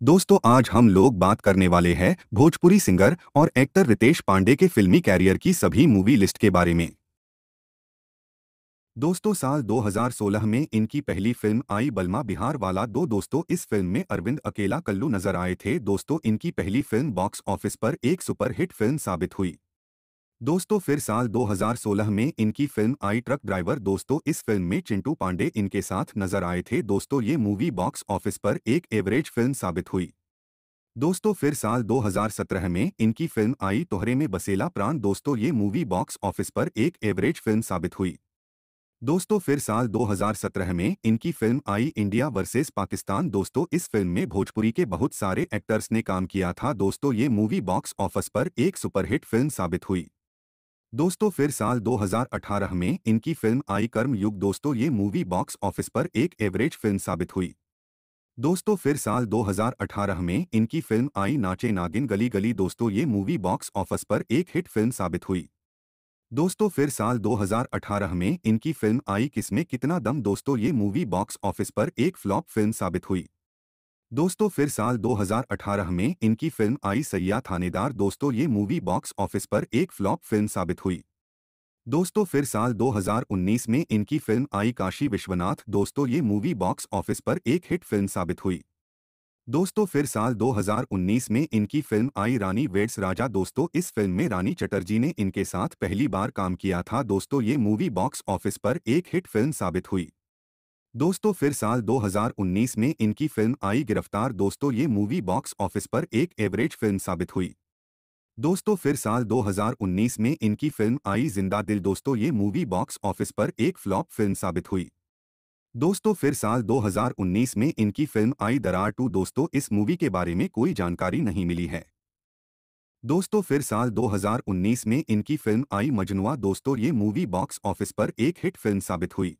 दोस्तों, आज हम लोग बात करने वाले हैं भोजपुरी सिंगर और एक्टर रितेश पांडे के फिल्मी कैरियर की सभी मूवी लिस्ट के बारे में। दोस्तों, साल 2016 में इनकी पहली फ़िल्म आई बलमा बिहार वाला। दो दोस्तों, इस फ़िल्म में अरविंद अकेला कल्लू नज़र आए थे। दोस्तों, इनकी पहली फ़िल्म बॉक्स ऑफ़िस पर एक सुपरहिट फ़िल्म साबित हुई। दोस्तों, फिर साल 2016 में इनकी फ़िल्म आई ट्रक ड्राइवर दोस्तों, इस फ़िल्म में चिंटू पांडे इनके साथ नज़र आए थे। दोस्तों, ये मूवी बॉक्स ऑफ़िस पर एक एवरेज फ़िल्म साबित हुई। दोस्तों, फिर साल 2017 में इनकी फ़िल्म आई तोहरे में बसेला प्राण दोस्तों, ये मूवी बॉक्स ऑफ़िस पर एक एवरेज फ़िल्म साबित हुई। दोस्तों, फिर साल 2017 में इनकी फ़िल्म आई इंडिया वर्सेस पाकिस्तान दोस्तों, इस फ़िल्म में भोजपुरी के बहुत सारे एक्टर्स ने काम किया था। दोस्तों, ये मूवी बॉक्स ऑफ़िस पर एक सुपरहिट फ़िल्म साबित हुई। दोस्तों, फिर साल 2018 में इनकी फ़िल्म आई कर्म युग। दोस्तों, ये मूवी बॉक्स ऑफ़िस पर एक एवरेज फ़िल्म साबित हुई। दोस्तों, फिर साल 2018 में इनकी फ़िल्म आई नाचे नागिन गली गली। दोस्तों, ये मूवी बॉक्स ऑफ़िस पर एक हिट फ़िल्म साबित हुई। दोस्तों, फिर साल 2018 में इनकी फ़िल्म आई किसमें कितना दम। दोस्तों, ये मूवी बॉक्स ऑफ़िस पर एक फ्लॉप फ़िल्म साबित हुई। दोस्तों, फिर साल 2018 में इनकी फ़िल्म आई सैया थानेदार। दोस्तों, ये मूवी बॉक्स ऑफ़िस पर एक फ्लॉप फ़िल्म साबित हुई। दोस्तों, फिर साल 2019 में इनकी फ़िल्म आई काशी विश्वनाथ। दोस्तों, ये मूवी बॉक्स ऑफ़िस पर एक हिट फ़िल्म साबित हुई। दोस्तों, फिर साल 2019 में इनकी फ़िल्म आई रानी वेड्स राजा। दोस्तों, इस फ़िल्म में रानी चटर्जी ने इनके साथ पहली बार काम किया था। दोस्तों, ये मूवी बॉक्स ऑफ़िस पर एक हिट फ़िल्म साबित हुई। दोस्तों, फिर साल 2019 में इनकी फ़िल्म आई गिरफ़्तार। दोस्तों, ये मूवी बॉक्स ऑफ़िस पर एक एवरेज फ़िल्म साबित हुई। दोस्तों, फिर साल 2019 में इनकी फ़िल्म आई ज़िंदा दिल। दोस्तों, ये मूवी बॉक्स ऑफ़िस पर एक फ्लॉप फ़िल्म साबित हुई। दोस्तों, फिर साल 2019 में इनकी फ़िल्म आई दरार टू। दोस्तों, इस मूवी के बारे में कोई जानकारी नहीं मिली है। दोस्तों, फिर साल 2019 में इनकी फ़िल्म आई मजनुआ। दोस्तों, ये मूवी बॉक्स ऑफ़िस पर एक हिट फ़िल्म साबित हुई।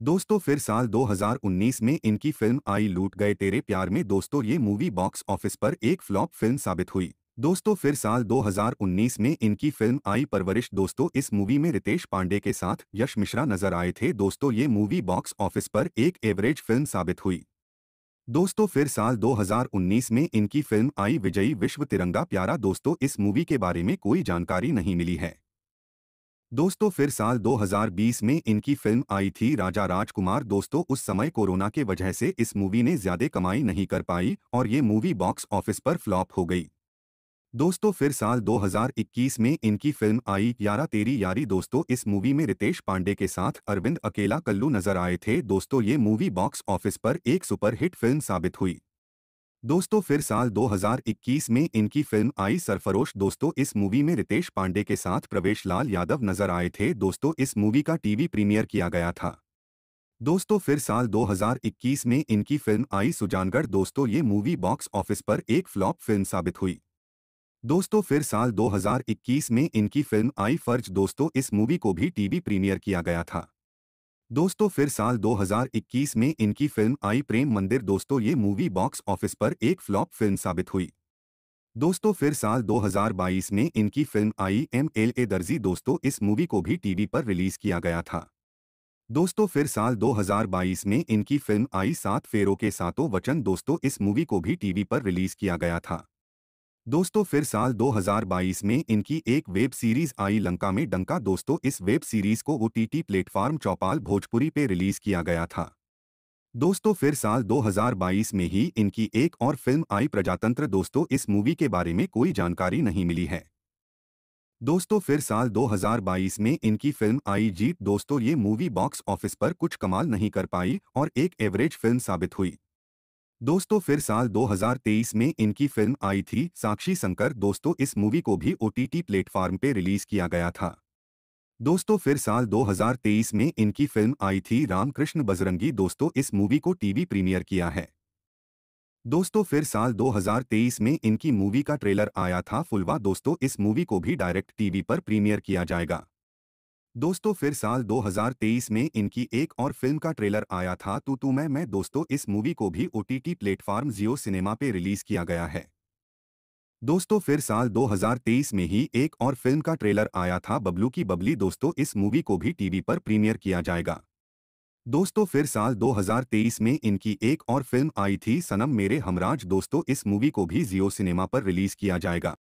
दोस्तों, फिर साल 2019 में इनकी फ़िल्म आई लूट गए तेरे प्यार में। दोस्तों, ये मूवी बॉक्स ऑफ़िस पर एक फ्लॉप फ़िल्म साबित हुई। दोस्तों, फिर साल 2019 में इनकी फ़िल्म आई परवरिश। दोस्तों, इस मूवी में रितेश पांडे के साथ यश मिश्रा नज़र आए थे। दोस्तों, ये मूवी बॉक्स ऑफ़िस पर एक एवरेज फ़िल्म साबित हुई। दोस्तों, फिर साल 2019 में इनकी फ़िल्म आई विजयी विश्व तिरंगा प्यारा। दोस्तों, इस मूवी के बारे में कोई जानकारी नहीं मिली है। दोस्तों, फिर साल 2020 में इनकी फ़िल्म आई थी राजा राजकुमार। दोस्तों, उस समय कोरोना के वजह से इस मूवी ने ज़्यादा कमाई नहीं कर पाई और ये मूवी बॉक्स ऑफ़िस पर फ्लॉप हो गई। दोस्तों, फिर साल 2021 में इनकी फ़िल्म आई यारा तेरी यारी। दोस्तों, इस मूवी में रितेश पांडे के साथ अरविंद अकेला कल्लू नज़र आए थे। दोस्तों, ये मूवी बॉक्स ऑफ़िस पर एक सुपरहिट फ़िल्म साबित हुई। दोस्तों, फिर साल 2021 में इनकी फ़िल्म आई सरफरोश। दोस्तों, इस मूवी में रितेश पांडे के साथ प्रवेश लाल यादव नज़र आए थे। दोस्तों, इस मूवी का टीवी प्रीमियर किया गया था। दोस्तों, फिर साल 2021 में इनकी फ़िल्म आई सुजानगढ़। दोस्तों, ये मूवी बॉक्स ऑफ़िस पर एक फ्लॉप फ़िल्म साबित हुई। दोस्तों, फिर साल 2021 में इनकी फ़िल्म आई फ़र्ज़। दोस्तों, इस मूवी को भी टीवी प्रीमियर किया गया था। दोस्तों, फिर साल 2021 में इनकी फ़िल्म आई प्रेम मंदिर। दोस्तों, ये मूवी बॉक्स ऑफ़िस पर एक फ्लॉप फ़िल्म साबित हुई। दोस्तों, फिर साल 2022 में इनकी फ़िल्म आई एम एल ए दर्जी। दोस्तों, इस मूवी को भी टीवी पर रिलीज़ किया गया था। दोस्तों, फिर साल 2022 में इनकी फ़िल्म आई सात फेरों के सातों वचन। दोस्तों, इस मूवी को भी टीवी पर रिलीज़ किया गया था। दोस्तों, फिर साल 2022 में इनकी एक वेब सीरीज़ आई लंका में। डंका दोस्तों, इस वेब सीरीज़ को ओ ओटीटी प्लेटफॉर्म चौपाल भोजपुरी पे रिलीज़ किया गया था। दोस्तों, फिर साल 2022 में ही इनकी एक और फ़िल्म आई प्रजातंत्र। दोस्तों, इस मूवी के बारे में कोई जानकारी नहीं मिली है। दोस्तों, फिर साल 2022 में इनकी फ़िल्म आई जीत। दोस्तों, ये मूवी बॉक्स ऑफ़िस पर कुछ कमाल नहीं कर पाई और एक एवरेज फ़िल्म साबित हुई। दोस्तों, फिर साल 2023 में इनकी फ़िल्म आई थी। साक्षी शंकर, दोस्तों, इस मूवी को भी ओटीटी प्लेटफॉर्म पे रिलीज़ किया गया था। दोस्तों, फिर साल 2023 में इनकी फ़िल्म आई थी रामकृष्ण बजरंगी। दोस्तों, इस मूवी को टीवी प्रीमियर किया है। दोस्तों, फिर साल 2023 में इनकी मूवी का ट्रेलर आया था फुलवा। दोस्तों, इस मूवी को भी डायरेक्ट टीवी पर प्रीमियर किया जाएगा। दोस्तों, फिर साल 2023 में इनकी एक और फ़िल्म का ट्रेलर आया था। तू तू मैं मैं दोस्तों, इस मूवी को भी ओटीटी प्लेटफॉर्म जियो सिनेमा पे रिलीज़ किया गया है। दोस्तों, फिर साल 2023 में ही एक और फ़िल्म का ट्रेलर आया था। बबलू की बबली, दोस्तों, इस मूवी को भी टीवी पर प्रीमियर किया जाएगा। दोस्तों, फिर साल 2023 में इनकी एक और फ़िल्म आई थी, सनम मेरे हमराज, दोस्तों, इस मूवी को भी जियो सिनेमा पर रिलीज़ किया जाएगा।